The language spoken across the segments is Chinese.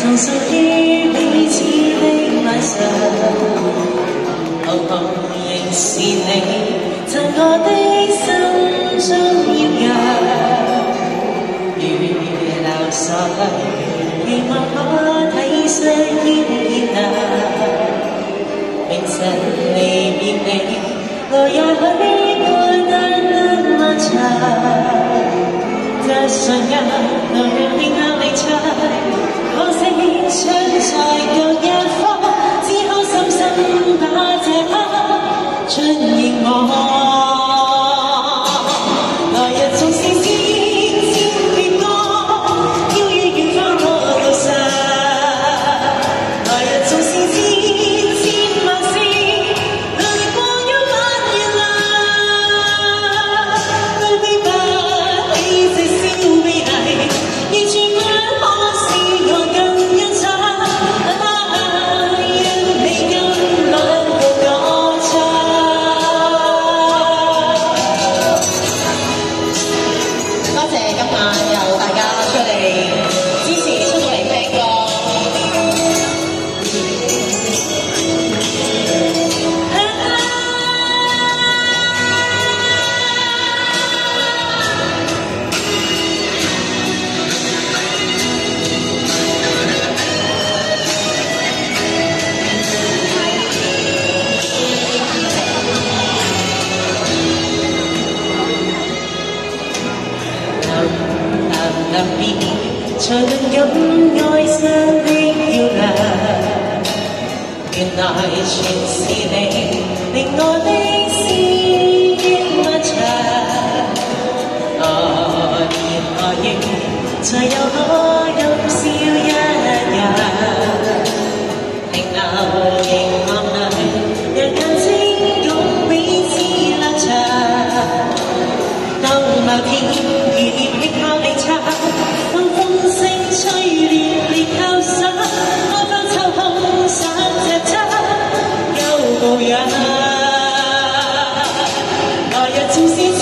曾屬於彼此的晚上，後後仍是你，贈我的心中要人，如流沙淚，期望可體恤依然難，明晨離別你，來也許愛得更漫長。想要能让你那里猜，可惜想在各一方，只好深深把这刻尽然忘。全是你令我的思忆漫长何年何月才又可 Sim, sim.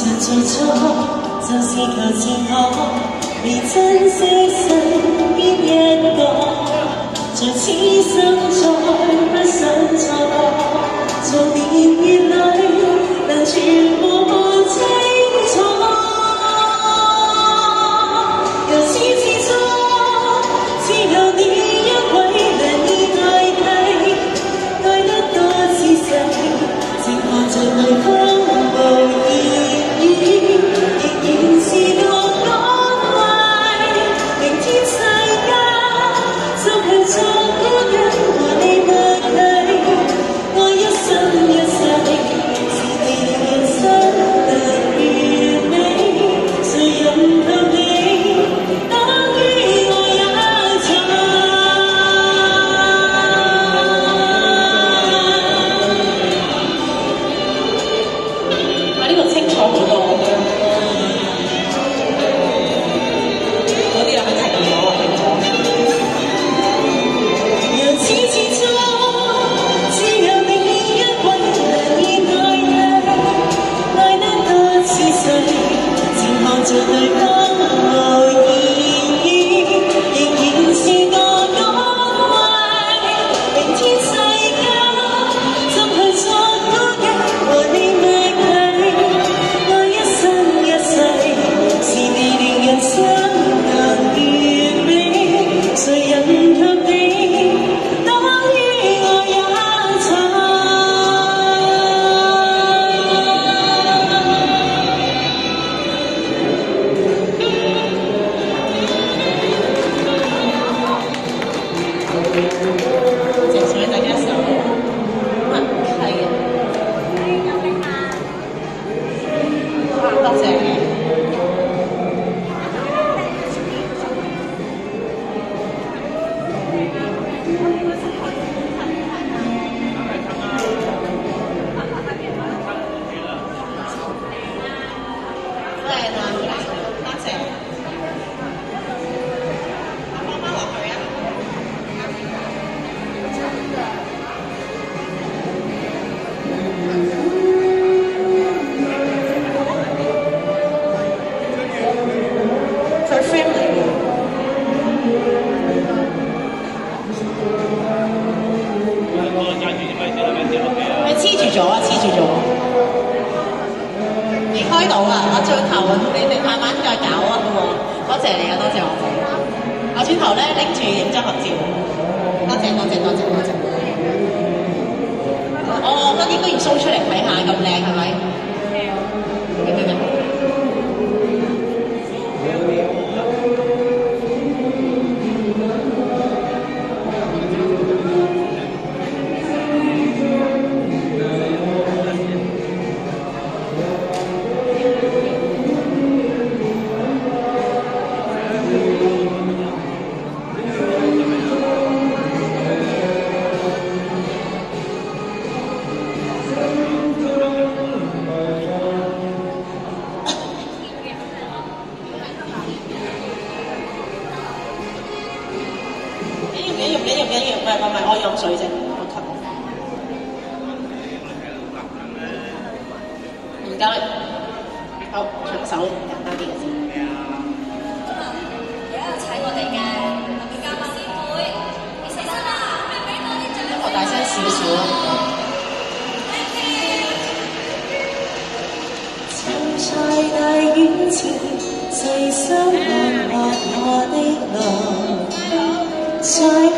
做错，就是求自我，未珍惜身边一个，在此生再不想错过，做年月里能全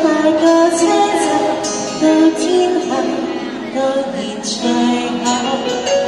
还是他。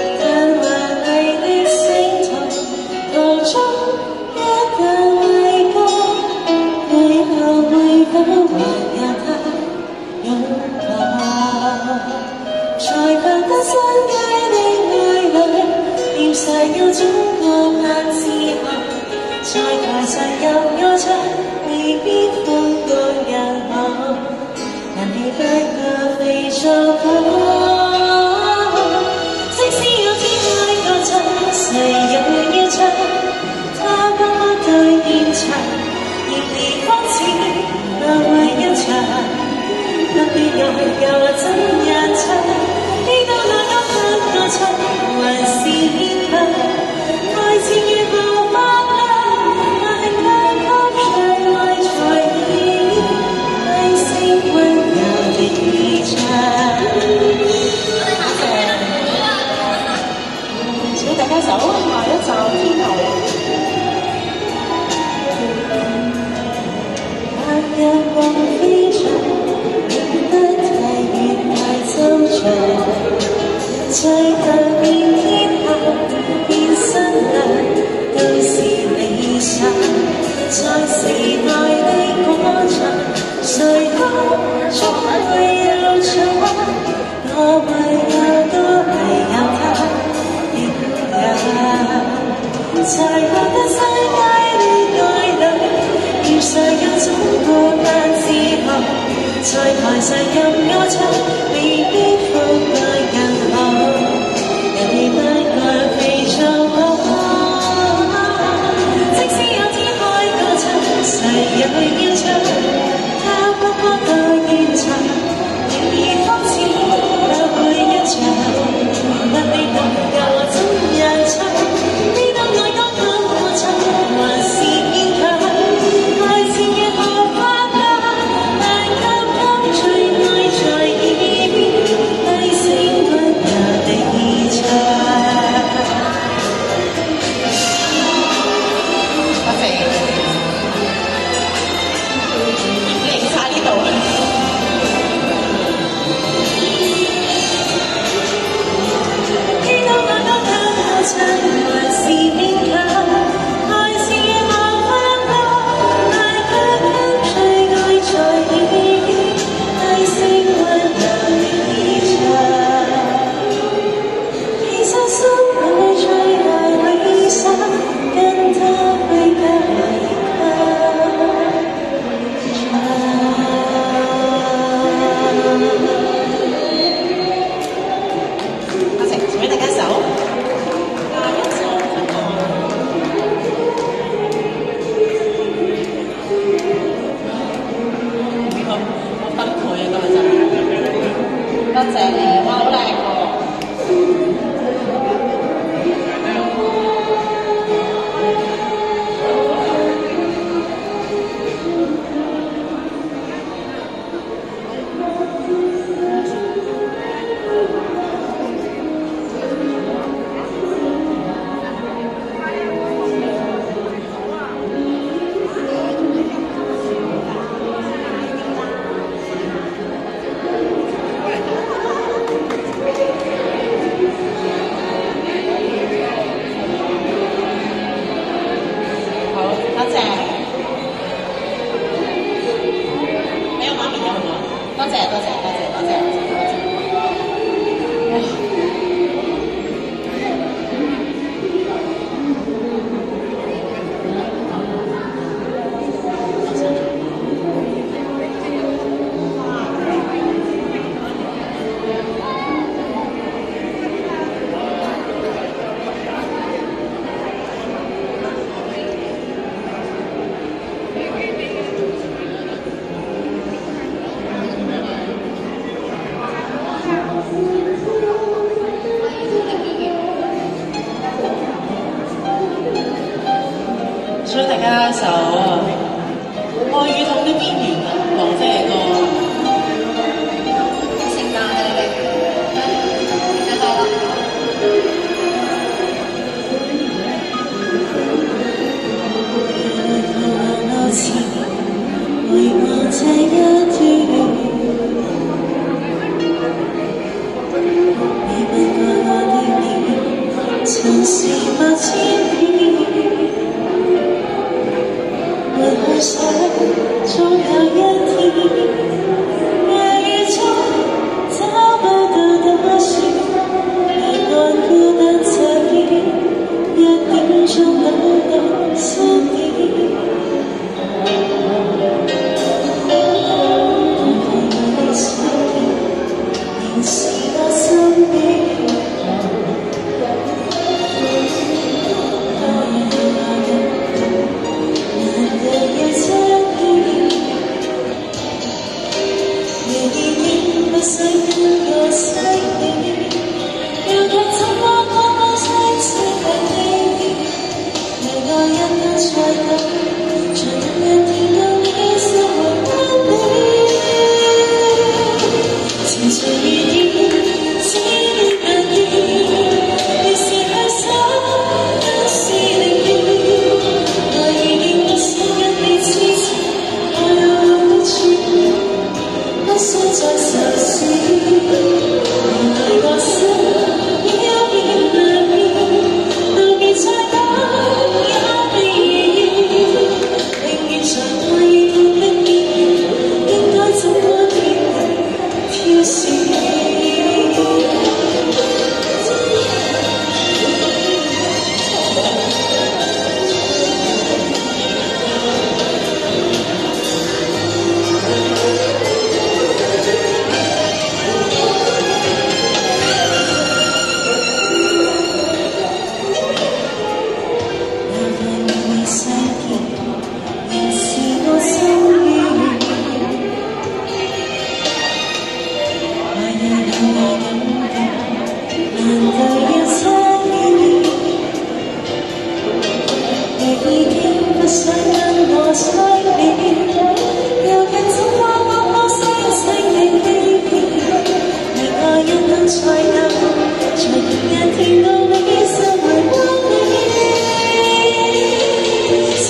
Sayang. Nó sẽ đi. Senhor.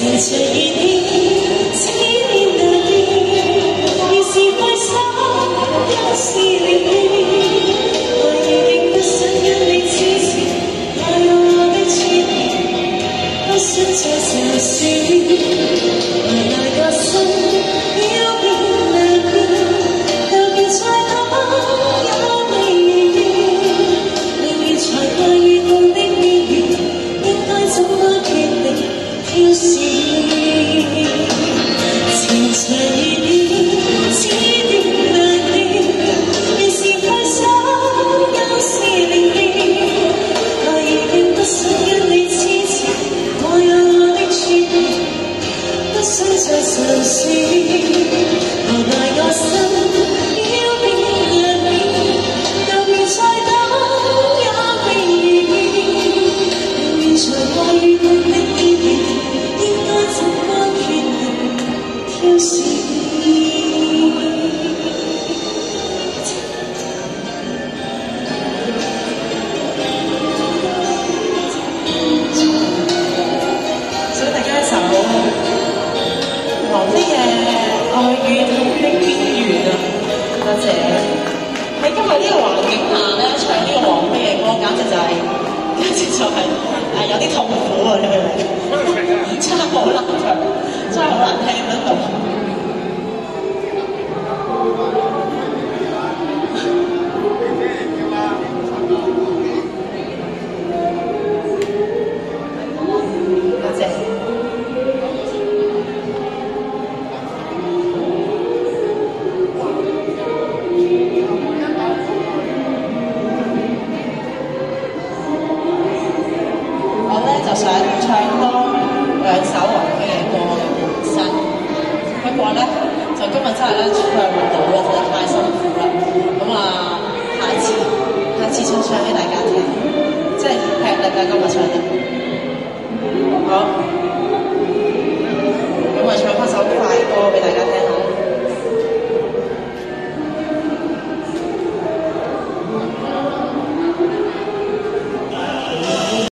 Since